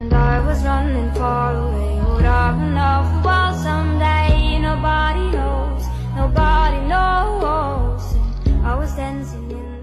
And I was running far away, would I run off the wall someday? Nobody knows, nobody knows. And I was dancing in